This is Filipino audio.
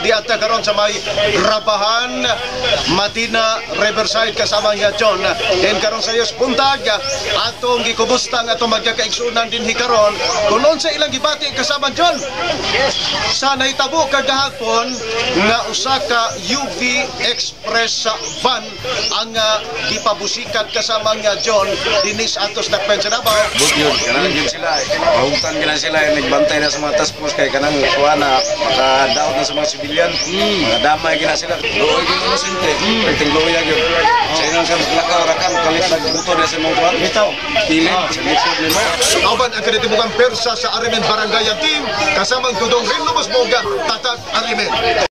Di ata karon sa may Rabahan, Matina, Riverside kasama nga John. Then karon sa iyos buntag, atong gikubusta nga atong magkakaigsunan din hikaron. Kunon sa ilang gibati kasama John. Sa nahitabo kagahapon nga usa ka UV Express van ang uh, gipabusikat kasama nga John dinis atos dakpen sa Davao. But yun, kanang yun sila. Mahugtan gila sila yung nagbantay na sa mga task force kay kanang kuha na makadaot na sa mga sibilyan. Mga damay gina sila. Luoy gina na sinte. Pagting luoy yun. Sa inang sa lakaw rakam kalit nagbuto na sa mga kuha. Bitaw. Pilit. Sa likod nila. Kauban ang kanitibukan persa sa Arimen Barangay Team kasamang Dudong Rin Lumos Moga, Tatak Arimen.